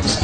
Bye.